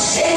shit.